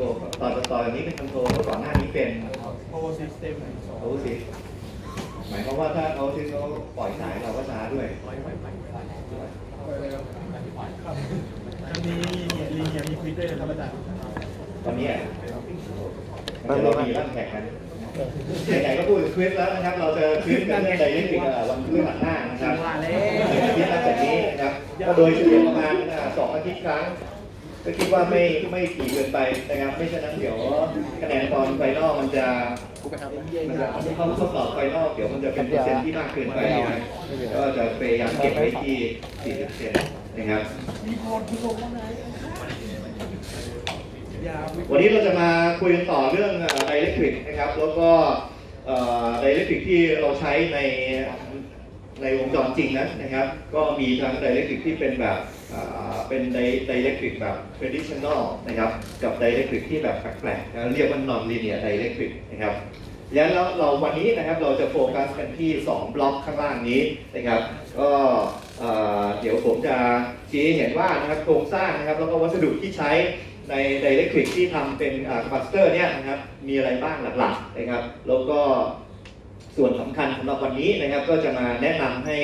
ตัวตอนตอนนี้เป็นคอนโทรลแล้วก่อนหน้านี้เป็น power system โอเวอร์ซิหมายความว่าถ้าเขาที่เขาปล่อยสายเราก็ช้าด้วยอันนี้ลีเนียมีควิดด้วยนะครับอาจารย์ตอนนี้อะมันจะมีร่างแข่งกันไหนๆก็พูดถึงควิสแล้วนะครับ เราจะควิสกันเรื่องใดเรื่องหนึ่งวันพฤหัสหน้านะครับควิสหลังจากนี้นะครับก็โดยเฉลี่ยประมาณอ่าสองอาทิตย์ครั้ง ก็คิดว่าไม่ไม่ถี่เกินไปนะครับไม่ฉะนั้นเดี๋ยวคะแนนตอน final มันจะมันจะเข้าทดสอบ final เดี๋ยวมันจะเป็นเปอร์เซ็นต์ที่มากเกินไปนะก็จะพยายามเก็บไว้ที่ 40เปอร์เซ็นนะครับวันนี้เราจะมาคุยกันต่อเรื่อง dielectric นะครับ แล้วก็ dielectric ที่เราใช้ในในวงจรจริงนะนะครับ ก็มีทั้งไดเรกทริกที่เป็นแบบ เป็นไดเรกทริกแบบ traditional นะครับ กับไดเรกทริกที่แบบแปลกๆเรียกว่า non linear directric นะครับดังนั้นเราวันนี้นะครับเราจะโฟกัสกันที่ 2 บล็อกข้างล่างนี้นะครับ ก็เเดี๋ยวผมจะชี้เห็นว่านะครับโครงสร้างนะครับแล้วก็วัสดุที่ใช้ใน Directric ที่ทำเป็นคาปาซิเตอร์เนี่ยนะครับมีอะไรบ้างหลักๆนะครับ แล้วก็ส่วนสำคัญสำหรับวันนี้นะครับก็จะมาแนะนำให้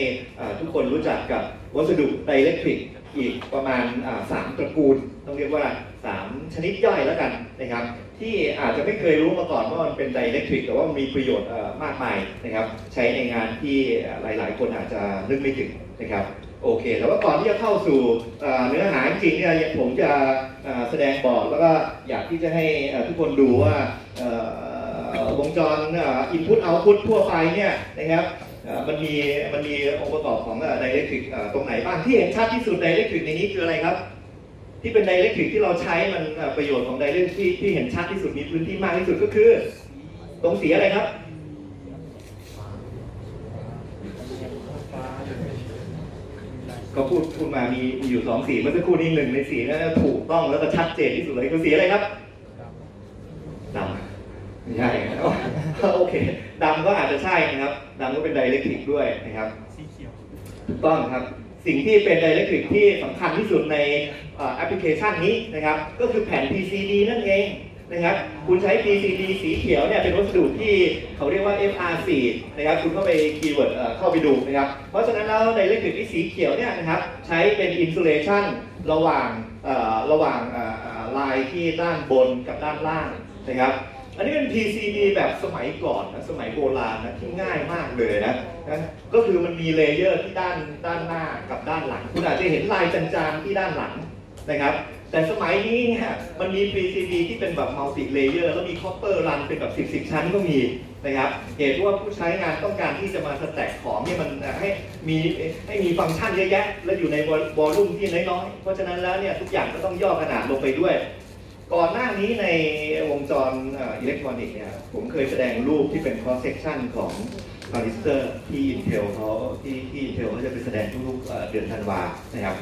ทุกคนรู้จักกับวัสดุ Directric อีกประมาณสามตระกูล ต้องเรียกว่า 3 ชนิดย่อยแล้วกันนะครับ ที่อาจจะไม่เคยรู้มาก่อนว่ามันเป็น Directric แต่ว่ามีประโยชน์มากมายนะครับ ใช้ในงานที่หลาย ๆ คนอาจจะนึกไม่ถึงนะครับโอเค แล้วก็ก่อนที่จะเข้าสู่เนื้อหาจริงเนี่ยผมจะแสดงบอกแล้วก็อยากที่จะให้ทุกคนดูว่าวงจรอินพุตเอาพุตทั่วไปเนี่ยนะครับ มันมีมันมีองค์ประกอบของไดเรกทริกตรงไหนบ้างที่เห็นชัดที่สุดไดเรกทริกในนี้คืออะไรครับ ที่เป็นไดเรกทริกที่เราใช้มันประโยชน์ของไดเรกที่ที่เห็นชัดที่สุดมีพื้นที่มากที่สุดก็คือ ตรงสีอะไรครับก็พูดพูดมามีอยู่สองสีเมื่อสักครู่นี้หนึ่งในสีนั้นถูกต้องแล้วก็ชัดเจนที่สุดเลยคือสีอะไรครับ ไม่ใช่โอเคดำก็อาจจะใช่นะครับดำก็เป็นไดเรกทริกด้วยนะครับสีเขียวถูกต้องครับ สิ่งที่เป็นไดเรกทริกที่สำคัญที่สุดในเอ่อแอปพลิเคชันนี้นะครับ ก็คือแผ่น PCD นั่นเองนะครับ คุณใช้ PCD สีเขียวเนี่ยเป็นวัสดุที่เขาเรียกว่า FR4 นะครับ คุณเข้าไป keyword เอ่อเข้าไปดูนะครับ เพราะฉะนั้นแล้ว dielectric ที่สีเขียวเนี่ยนะครับ ใช้เป็น insulation ระหว่างเอ่อระหว่างเอ่อเอ่อลายที่ด้านบนกับด้านล่างนะครับ อันนี้เป็น PCB แบบสมัยก่อนนะสมัยโบราณนะที่ง่ายมากเลยนะนะก็คือมันมี layer ที่ด้านด้านหน้ากับด้านหลัง คุณอาจจะเห็นลายจางๆที่ด้านหลังนะครับ แต่สมัยนี้เนี่ยมันมี PCB ที่เป็นแบบ multi-layer แล้วมี copper run เป็นแบบ 10 10 ชั้นก็มีนะครับเหตุว่าผู้ใช้งานต้องการที่จะมา stack ของเนี่ยมันให้มีให้มีฟังก์ชันเยอะแยะ และอยู่ใน volume ที่น้อยๆเพราะฉะนั้นแล้วเนี่ยทุกอย่างก็ต้องย่อขนาดลงไปด้วย ก่อนหน้านี้ในวงจรอิเล็กทรอนิกส์เนี่ยผมเคยแสดงรูปที่เป็น cross section ของ transistor ที่ Intel เขาที่ที่ Intel เขาจะไปแสดงทุกๆเดือนธันวานะครับ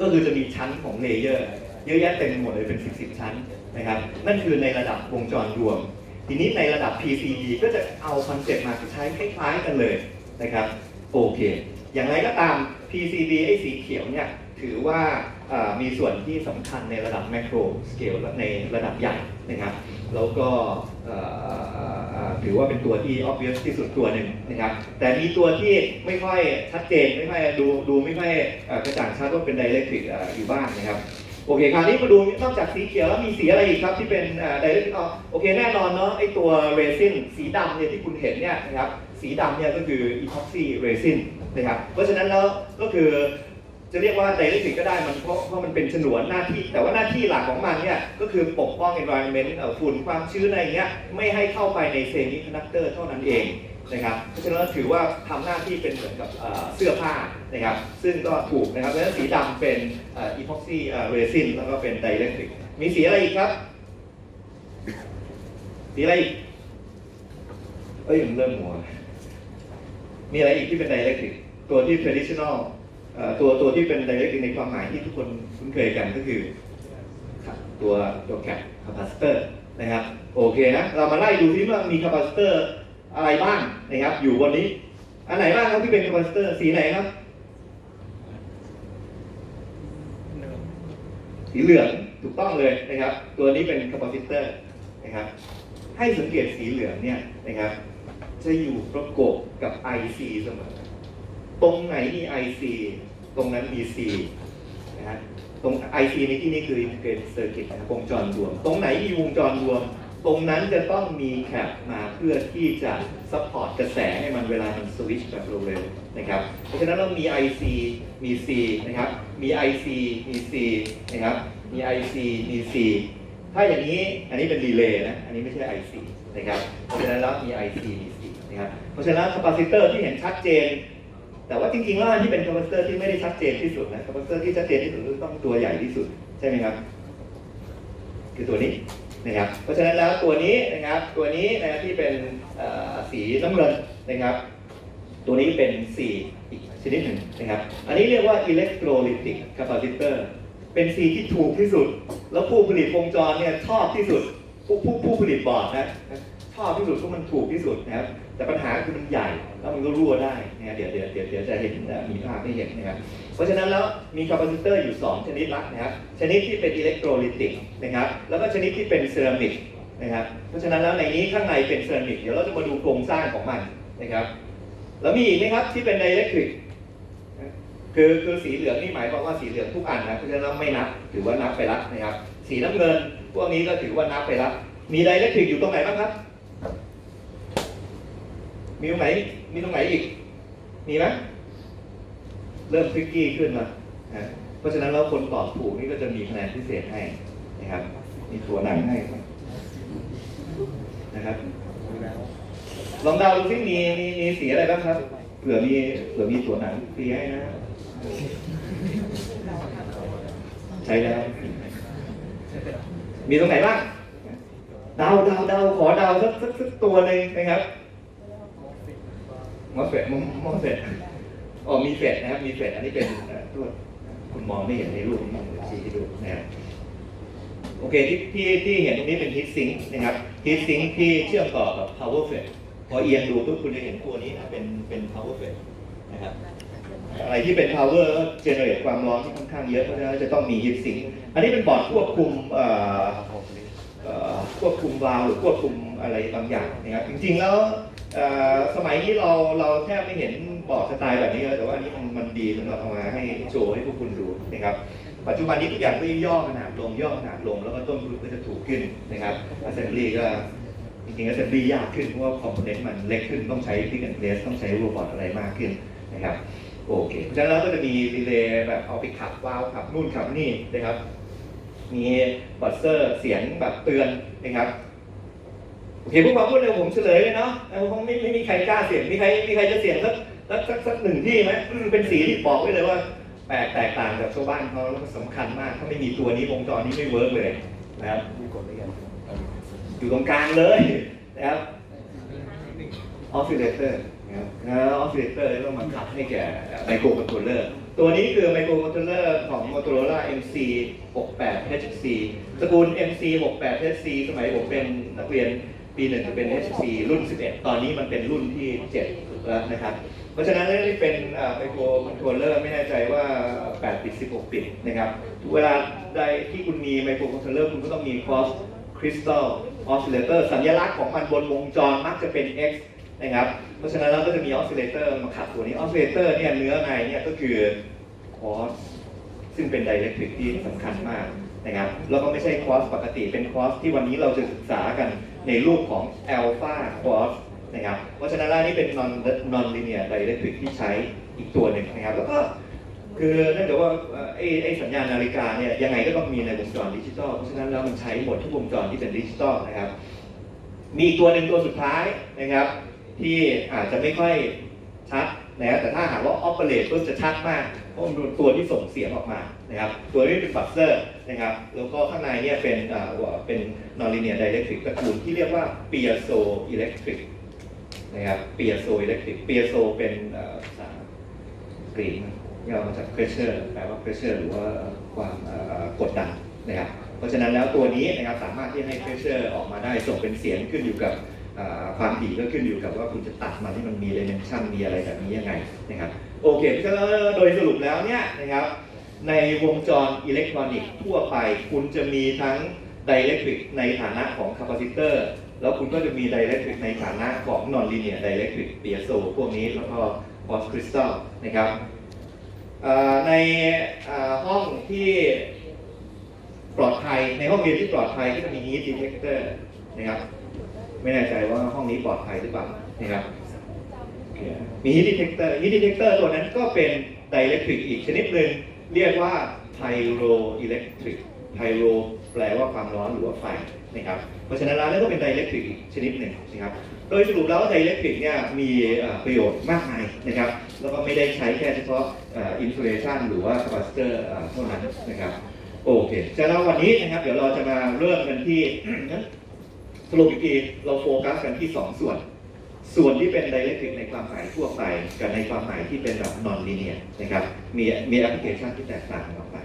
ก็คือจะมีชั้นของ layer เยอะแยะเต็มไปหมดเลยเป็น 10 10 ชั้นนะครับ นั่นคือในระดับวงจรรวม ทีนี้ในระดับ PCB ก็จะเอา concept มาใช้คล้ายๆกันเลยนะครับ โอเค อย่างไรก็ตาม PCB ไอ้สีเขียวเนี่ย ถือว่ามีส่วนที่สำคัญในระดับ macro scale และในระดับใหญ่นะครับ แล้วก็ถือว่าเป็นตัวที่ obvious ที่สุดตัวหนึ่งนะครับ แต่มีตัวที่ไม่ค่อยชัดเจนไม่ค่อยดูดูไม่ค่อยกระจ่างชัดว่าเป็น dielectric เอ่ออยู่บ้างนะครับโอเคคราวนี้มาดูนอกจากสีเขียวแล้วมีสีอะไรอีกครับที่เป็นเอ่อ dielectric อ๋อโอเคแน่นอนเนาะไอตัวเรซินสีดำเนี่ยที่คุณเห็นเนี่ยนะครับสีดำเนี่ยก็คือ epoxy resin นะครับเพราะฉะนั้นแล้วก็คือ จะเรียกว่า dielectric ก็ได้มันเพราะเพราะมันเป็นฉนวนหน้าที่ แต่ว่าหน้าที่หลักของมันเนี่ยก็คือปกป้อง environment ฝุ่นความชื้นอะไรเงี้ยไม่ให้เข้าไปใน semiconductor เท่านั้นเองนะครับเพราะฉะนั้นถือว่าทำหน้าที่เป็นเหมือนกับเสื้อผ้านะครับซึ่งก็ถูกนะครับเพราะฉะนั้นสีดำเป็น epoxy resin แล้วก็เป็น dielectric มีสีอะไรอีกครับ สีอะไรอีกเอ้ยผมเริ่มหัวมีอะไรอีกที่เป็น dielectric ตัวที่ traditional เอ่อ ตัวตัวที่เป็น dielectric ในความหมายที่ทุกคนคุ้นเคยกันก็คือตัวตัว cap capacitor นะครับโอเคนะเรามาไล่ดูที่ว่ามี capacitorอะไรบ้างนะครับ อยู่บนนี้ อันไหนบ้างครับที่เป็น capacitor สีไหนครับสีเหลืองถถูกต้องเลยนะครับ ตัวนี้เป็น capacitor นะครับให้สังเกตสีเหลืองเนี่ยนะครับจะอยู่ประกบกับ IC เสมอ ตรงไหนมี IC ตรงนั้นมี C นะฮะตรง IC ในที่นี้คือ Integrated Circuit นะครับวงจรรวม ตรงไหนมีวงจรรวม ตรงนั้นจะต้องมี cap มาเพื่อที่จะ support กระแสให้มันเวลามันสวิตช์แบบเร็วๆนะครับ เพราะฉะนั้นเรามี IC มี C นะครับ มี IC มี C นะครับ มี IC มี C ถ้าอย่างนี้อันนี้เป็น relay นะ อันนี้ไม่ใช่ IC นะครับ เพราะฉะนั้นแล้วมี IC มี C นะครับ เพราะฉะนั้น capacitor ที่เห็นชัดเจน แต่ว่าจริงๆแล้วอันที่เป็น capacitor ที่ไม่ได้ชัดเจนที่สุดนะ capacitor ที่ชัดเจนที่สุดคือต้องตัวใหญ่ที่สุดใช่ไหมครับ คือตัวนี้นะครับ เพราะฉะนั้นแล้วตัวนี้นะครับตัวนี้นะที่เป็นสีน้ำเงินนะครับ ตัวนี้เป็นสีอีกชนิดหนึ่งนะครับ อันนี้เรียกว่า electrolytic capacitor เป็นสีที่ถูกที่สุด แล้วผู้ผลิตวงจรเนี่ยชอบที่สุดผู้ผู้ผู้ผลิตบอร์ดนะ ชอบที่สุดเพราะมันถูกที่สุดนะครับ แต่ปัญหาคือมันใหญ่แล้วมันก็รั่วได้นะเดี๋ยวเดี๋ยวเดี๋ยวเดี๋ยวจะเห็นนะมีภาพให้เห็นนะครับ เพราะฉะนั้นแล้วมี capacitor อยู่ 2 ชนิดละนะครับ ชนิดที่เป็น electrolytic นะครับ แล้วก็ชนิดที่เป็นเซรามิกนะครับ เพราะฉะนั้นแล้วในนี้ข้างในเป็นเซรามิก เดี๋ยวเราจะมาดูโครงสร้างของมันนะครับ แล้วมีอีกไหมครับที่เป็น dielectric คือคือสีเหลืองนี่หมายความว่าสีเหลืองทุกอันนะเพราะฉะนั้นเราไม่นับถือว่านับไปละนะครับ สีน้ำเงินพวกนี้ก็ถือว่านับไปละมี dielectric อยู่ตรงไหนบ้างครับ มีตรงไหน มีตรงไหนอีก มีไหมเริ่มทริกกี้ขึ้นมานะเพราะฉะนั้นเราคนตอบถูกนี่ก็จะมีคะแนนพิเศษให้นะครับ มีตัวหนังให้นะครับ ลองเดาดูซิมีมีมีสีอะไรบ้างครับเผื่อมีเผื่อมีตัวหนังฟรีให้นะ ใช่แล้วมีตรงไหนบ้าง เดาเดาเดาขอเดาสักสักสักตัวหนึ่งนะครับ MOSFET MOSFET อ๋อมี FET นะครับ มี FET อันนี้เป็นตัวคุณมองไม่เห็นในรูปนี้ชี้ให้ดูนะครับโอเคที่ที่ที่เห็นตรงนี้เป็น heat sink นะครับ heat sink ที่เชื่อมต่อกับ power FET พอเอียงดูปุ๊บคุณจะเห็นตัวนี้เป็นเป็น power FET นะครับอะไรที่เป็น power ก็ generate ความร้อนที่ค่อนข้างเยอะเพราะฉะนั้นจะต้องมี heat sink อันนี้เป็นบอร์ดควบคุมเอ่อควบคุมวาล์วหรือควบคุมอะไรบางอย่างนะครับจริงๆแล้ว สมัยนี้เราเราแทบไม่เห็นบอร์ดสไตล์แบบนี้เลยแต่ว่าอันนี้มันมันดีสำหรับเอามาให้โชว์ให้พวกคุณดูนะครับปัจจุบันนี้ทุกอย่างก็ย่อขนาดลงย่อขนาดลง แล้วก็ต้นทุนก็จะถูกขึ้นนะครับ assembly ก็จริงๆ assembly ยากขึ้นเพราะว่า component มันเล็กขึ้นต้องใช้ pick and place ต้องใช้โรบอทอะไรมากขึ้นนะครับโอเคเพราะฉะนั้นเราก็จะมี relay แบบเอาไปขับวาล์วขับนู่นขับนี่นะครับมี buzzer เสียงแบบเตือนนะครับ โอเคพวกเราพูดเร็วผมเฉลยเลยเนาะเออคงไม่ไม่มีใครกล้าเสี่ยงมีใครมีใครจะเสี่ยงสักสักสักสักหนึ่งที่ไหมอืมเป็นสีที่บอกไว้เลยว่าแปลกแตกต่างจากชาวบ้านเขาแล้วก็สำคัญมากถ้าไม่มีตัวนี้วงจรนี้ไม่ work เลยนะครับมีกดได้ยังอยู่ตรงกลางเลยนะครับoscillator นะครับ oscillator ต้องมาขับให้แก่ไมโครคอนโทรลเลอร์ตัวนี้คือไมโครคอนโทรลเลอร์ของ Motorola MC 68 HC ตระกูล MC 68 HC สมัยผมเป็นนักเรียน ปีหนึ่งจะเป็น HC รุ่น 11 ตอนนี้มันเป็นรุ่นที่ 7 แล้วนะครับ เพราะฉะนั้นเรื่องนี่เป็นไมโครคอนโทรลเลอร์ไม่แน่ใจว่า 8 bit 16 bit นะครับ เวลาใดที่คุณมีไมโครคอนโทรลเลอร์คุณก็ต้องมี clock crystal oscillator สัญลักษณ์ของมันบนวงจรมักจะเป็น X นะครับ เพราะฉะนั้นเราก็จะมี oscillator มาขับตัวนี้ oscillator เนี่ยเนื้อในเนี่ยก็คือ cross ซึ่งเป็น dielectric ที่สำคัญมากนะครับแล้วก็ไม่ใช่ cross ปกติเป็น cross ที่วันนี้เราจะศึกษากัน ในรูปของ alpha cross นะครับเพราะฉะนั้นแล้วนี่เป็น non non linear dielectric ที่ใช้อีกตัวหนึ่งนะครับ แล้วก็คือเนื่องจากว่าไอ้ไอ้สัญญาณนาฬิกาเนี่ยยังไงก็ต้องมีในวงจรดิจิตอลเพราะฉะนั้นแล้วมันใช้หมดทุกวงจรที่เป็นดิจิตอลนะครับ มีตัวหนึ่งตัวสุดท้ายนะครับ ที่อาจจะไม่ค่อยชัดนะแต่ถ้าหากว่า operate ก็จะชัดมากเพราะมันเป็นตัวที่ส่งเสียงออกมา นะครับตัวนี้เป็น buzzer นะครับแล้วก็ข้างในเนี่ยเป็นอ่าว่าเป็น nonlinear dielectric ตระกูลที่เรียกว่า piezo electric นะครับ piezo electric piezo เป็นเอ่อภาษากรีกย่อมาจาก pressure แปลว่า pressure หรือว่าความกดดันนะครับเพราะฉะนั้นแล้วตัวนี้นะครับสามารถที่ให้ pressure ออกมาได้ส่งเป็นเสียงขึ้นอยู่กับความถี่ก็ขึ้นอยู่กับว่าคุณจะตัดมันให้มันมี dimension มีอะไรแบบนี้ยังไงนะครับโอเคเพราะฉะนั้นโดยสรุปแล้วเนี่ยนะครับ ในวงจรอิเล็กทรอนิกส์ทั่วไป คุณจะมีทั้งไดเ e กทริกในฐานะของคาปาซิเตอร์แล้วคุณก็จะมี dielectric ในฐานะของ nonlinear dielectric piezoพวกนี้แล้วก็พอสคริสตัลนะครับในห้องที่ปลอดภัยในห้องเรียนที่ปลอดภัยก็จะมี heat detector นะครับไม่แน่ใจว่าห้องนี้ปลอดภัยหรือเปล่านะครับมี heat detector heat detector ตัวนั้นก็เป็น dielectric อีกชนิดหนึ่ง เรียกว่า pyroelectric pyro แปลว่าความร้อนหรือว่าไฟนะครับเพราะฉะนั้นแล้วนั่นก็เป็น dielectric อีกชนิดหนึ่งนะครับโดยสรุปแล้ว dielectric เนี่ยมีประโยชน์มากมายนะครับแล้วก็ไม่ได้ใช้แค่เฉพาะอ่อ insulation หรือว่า capacitor เอ่อเท่านั้นนะครับโอเคฉะนั้นวันนี้นะครับเดี๋ยวเราจะมาเริ่มกันที่สรุปอีกทีเราโฟกัสกันที่ 2 ส่วน ส่วนที่เป็น dielectric ในความหมายทั่วไปกับในความหมายที่เป็นแบบ nonlinear นะครับมีมีแอปพลิเคชันที่แตกต่างกันออกไป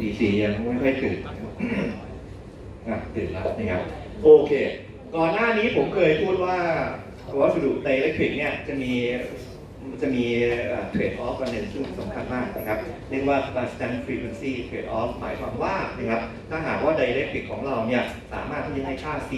ดีสี่ยังไม่ค่อยตื่นอะตื่นแล้วนะครับโอเค ก่อนหน้านี้ผมเคยพูดว่าวัสดุไดเรกทริกเนี่ยจะมีจะมีเทรดออฟกันหนึ่งซึ่งสำคัญมากนะครับ เรียกว่า constant frequency trade off หมายความว่านะครับถ้าหากว่าไดเรกทริกของเราเนี่ยสามารถที่จะให้ค่า C